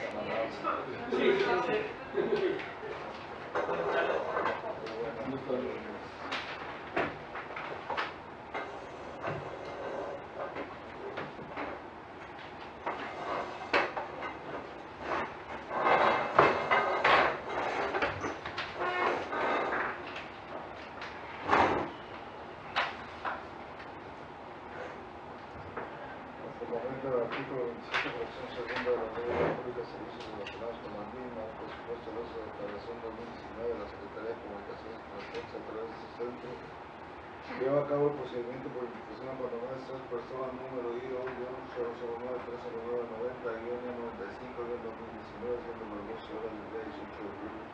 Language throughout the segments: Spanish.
Thank you. De lleva a cabo el procedimiento por Panamá de tres personas, número I-009-309-90-95-2019, siendo las 12 horas del día 18 de julio.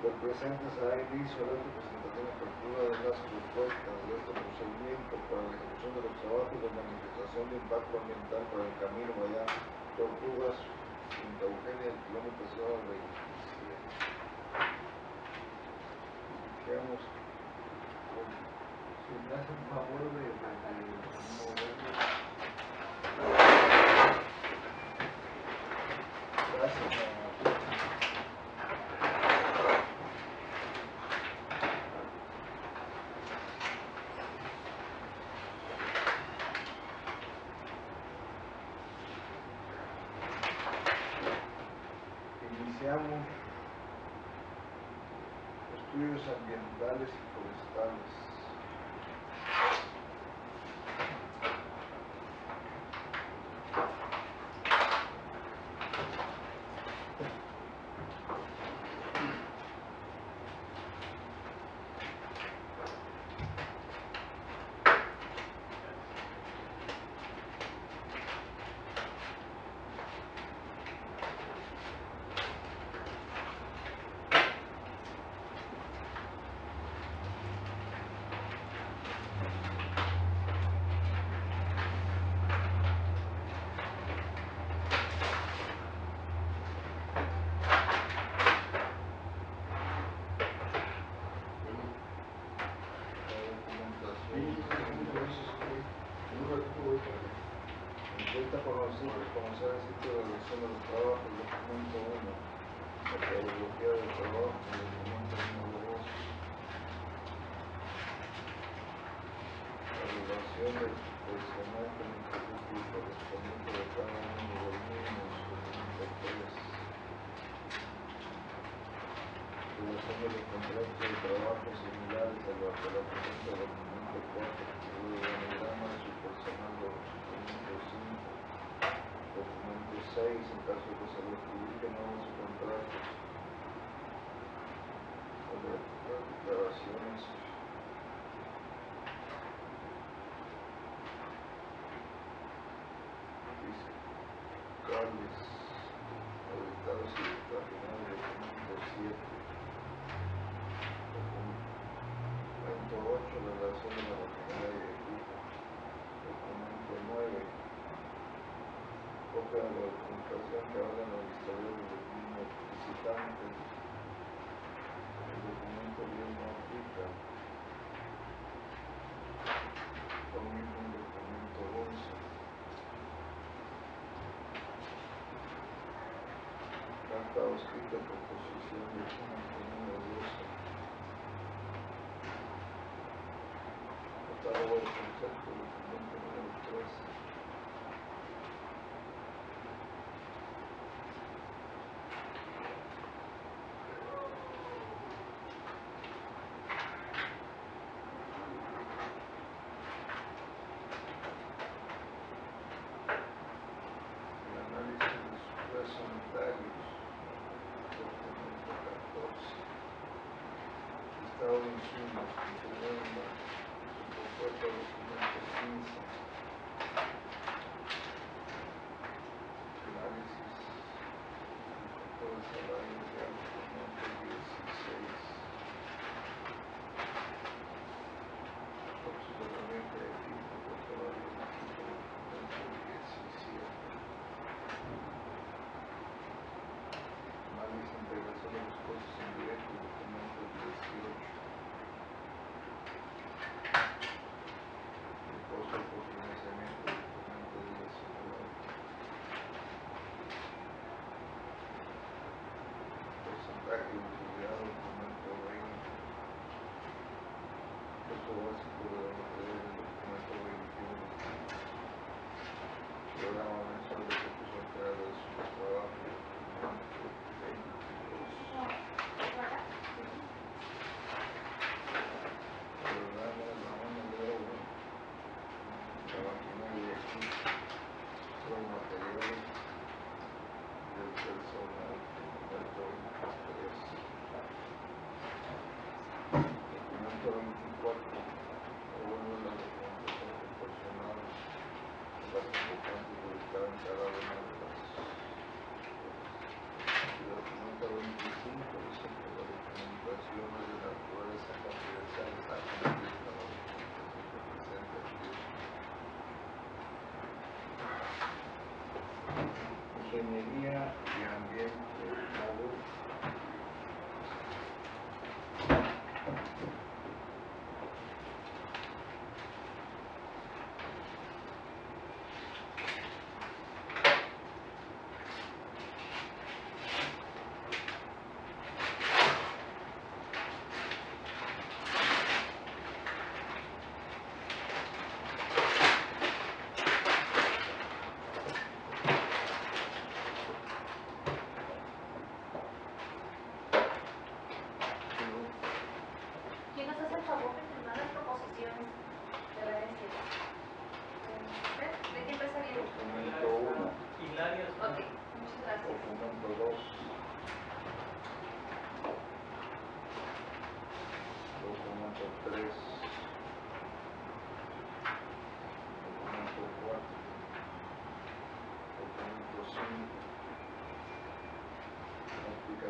Del presente se da inicio a la presentación y apertura de las propuestas de este procedimiento para la ejecución de los trabajos de manifestación de impacto ambiental para el camino Bayán, Tortugas, Quinta Eugenia, el kilómetro 027. Quedamos con, si me hacen favor de, de, de moverlo. Gracias. a- Iniciamos estudios ambientales y forestales. Intenta conocer el sitio de elección de los trabajos, documento 1, metodología del trabajo, documento número 2, la relación del personal currículo correspondiente de cada uno de los mismos, documento 3, relación de los contratos de trabajo similares a los de la presente documento 4, el organigrama de su personal, documento 5, documento 6, en caso de que se publiquen nuevos contratos, las declaraciones fiscales, auditados y dictaminados, documento 7. Documento 8, relación de la maquinaria y equipo. Documento 9, copia de la documentación que habla en la historia del mismo visitante. El documento 10 no aplica. Lo mismo el documento 11. Carta o escrita por posición de documento número 12. Catálogo de concepto, documento número 13. El análisis de sus sanitarios, documento 14. Estado de everyone. Gracias.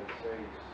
Óptica 6,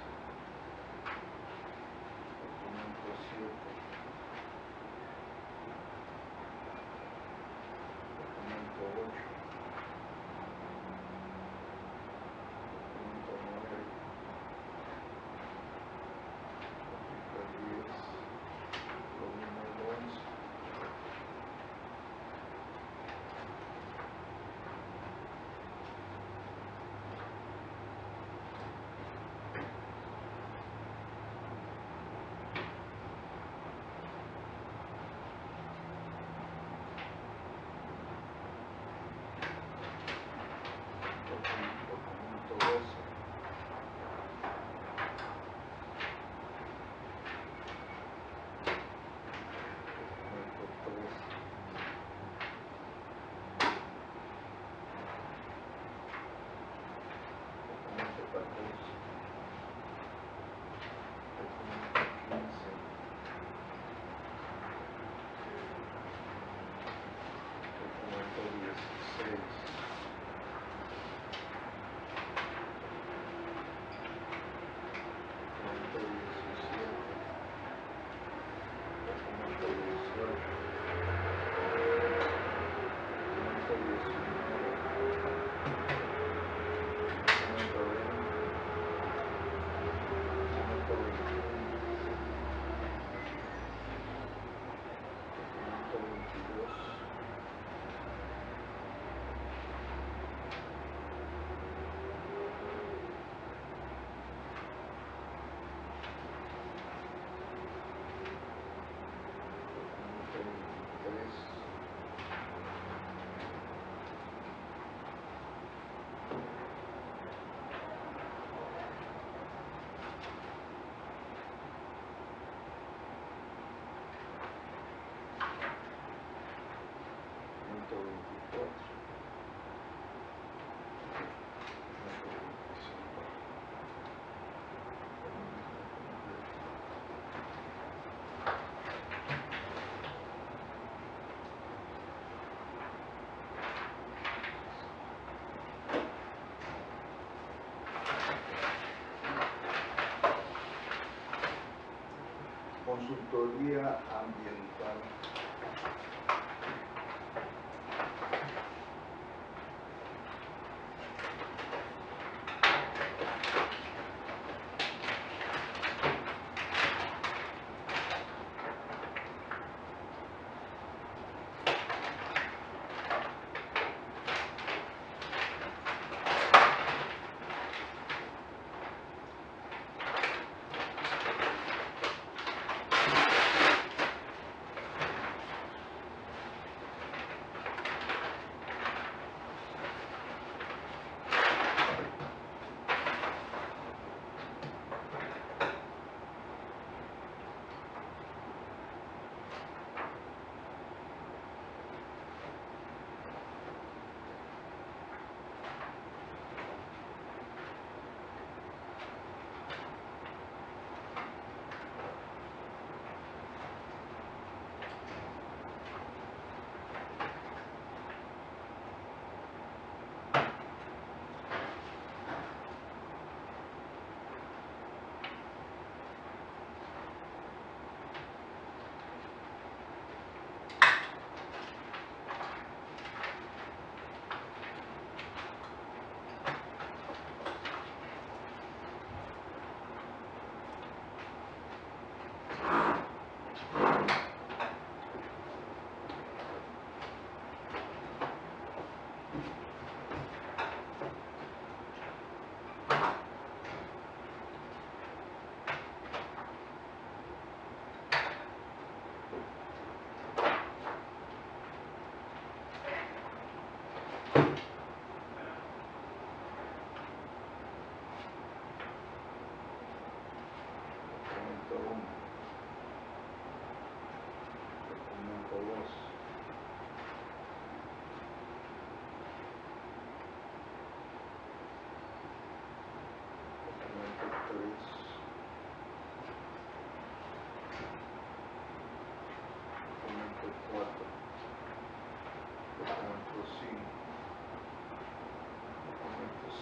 Consultoría ambiental.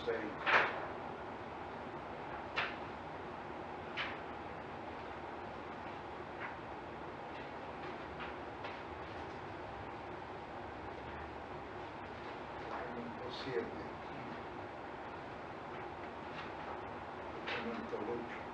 6. Documento 7. Documento 8.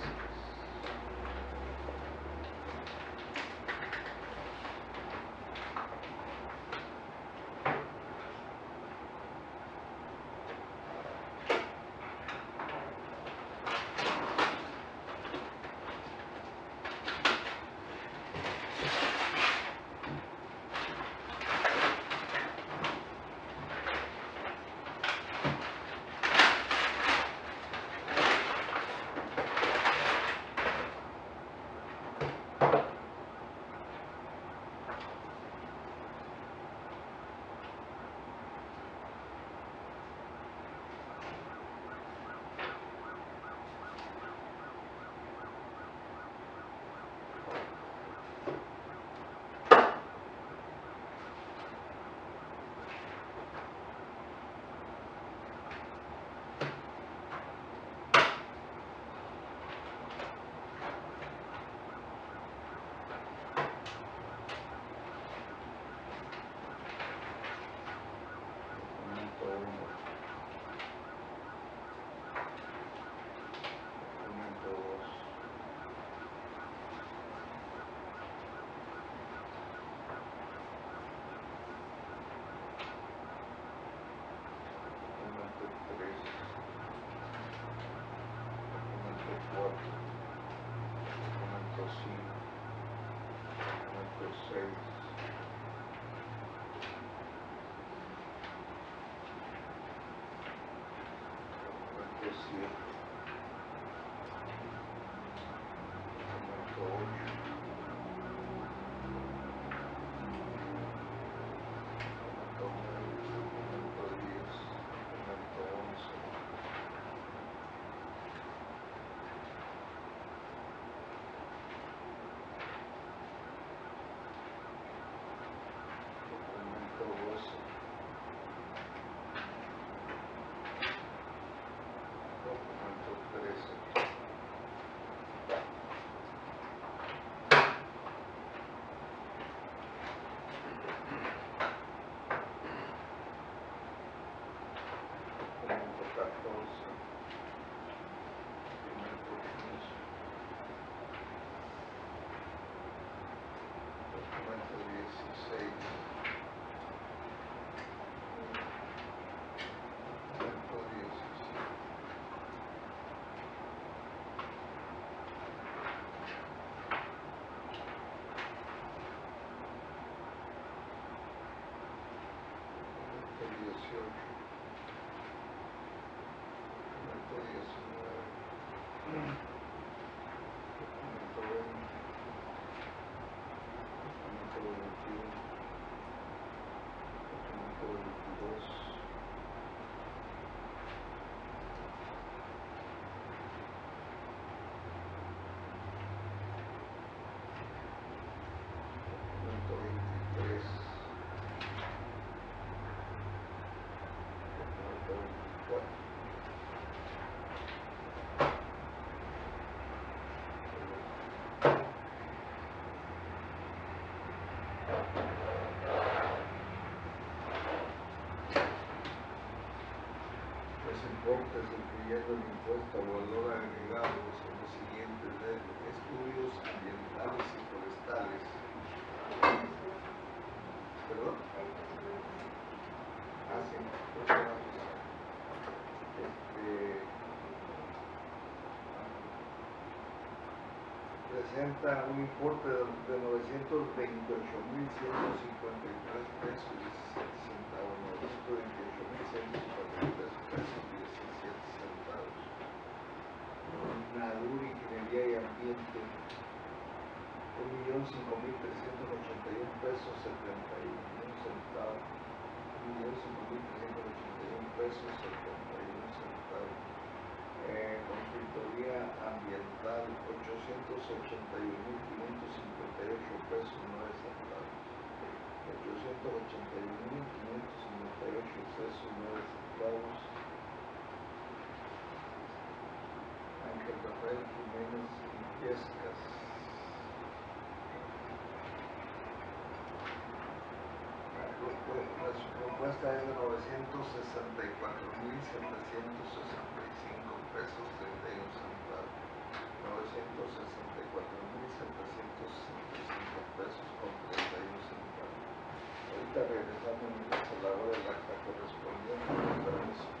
guys. examples. invierno el impuesto al valor agregado son los siguientes de estudios ambientales y forestales. ¿Perdón? Ah, sí, este, presenta un importe de 928.153 pesos y 60 128.143 Ambiente, 1.5381 pesos 71 centavos. 1.5381 pesos 71 centavos. Eh, consultoría ambiental, 881.558 pesos 9 centavos. 881.558 pesos 9 centavos. Ángel Rafael Jiménez La la su propuesta es de 964.765 pesos 31 centavos. 964.765 pesos con 31 centavos. Ahorita regresamos y se elabora el acta correspondiente.